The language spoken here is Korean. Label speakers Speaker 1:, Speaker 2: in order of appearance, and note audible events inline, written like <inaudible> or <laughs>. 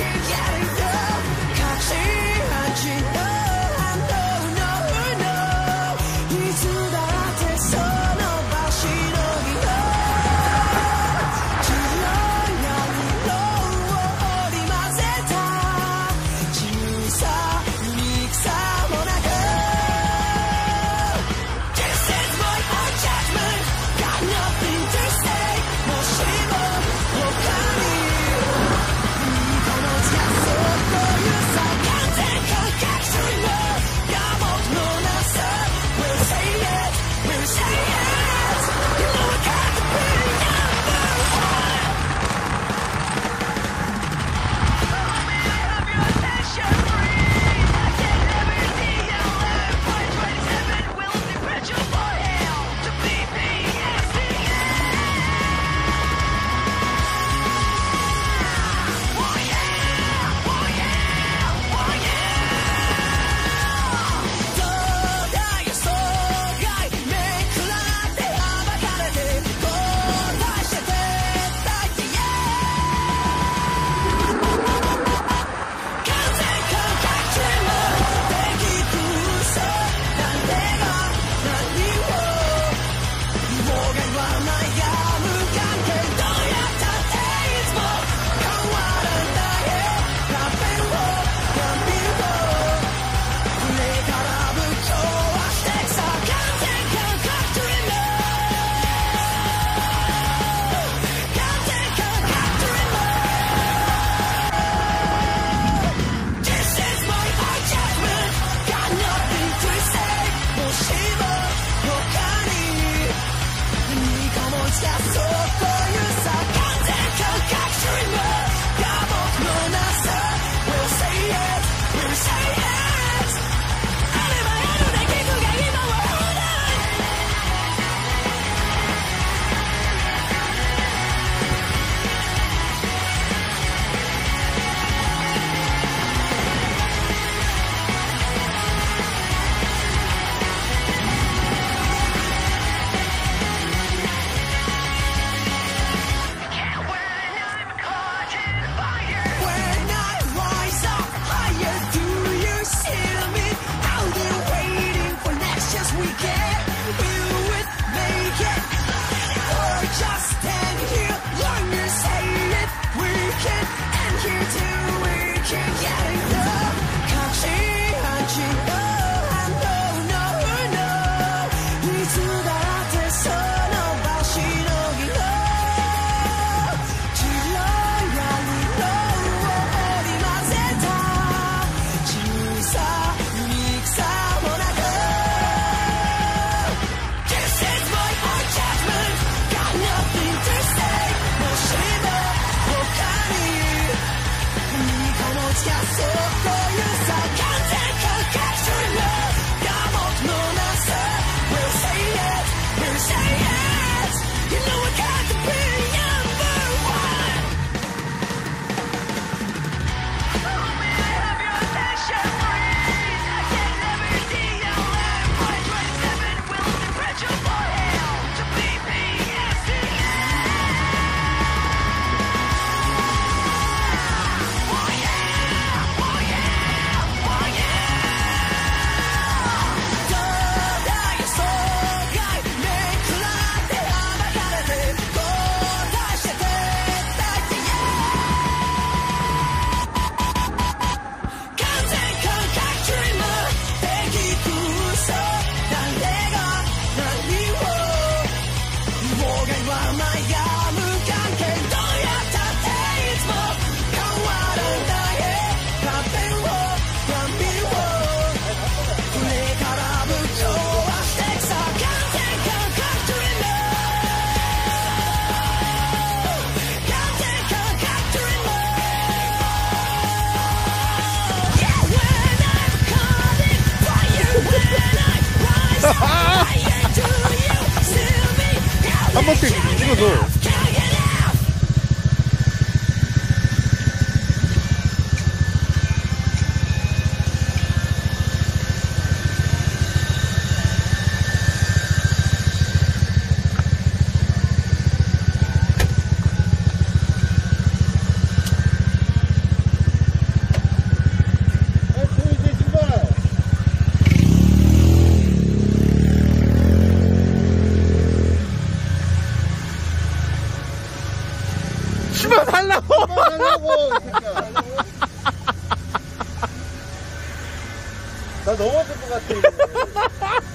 Speaker 1: keep getting through. touch that soul. through the <laughs> 한 번씩 찍어줘.
Speaker 2: 그만하려고. 나 넘어질 것 같아.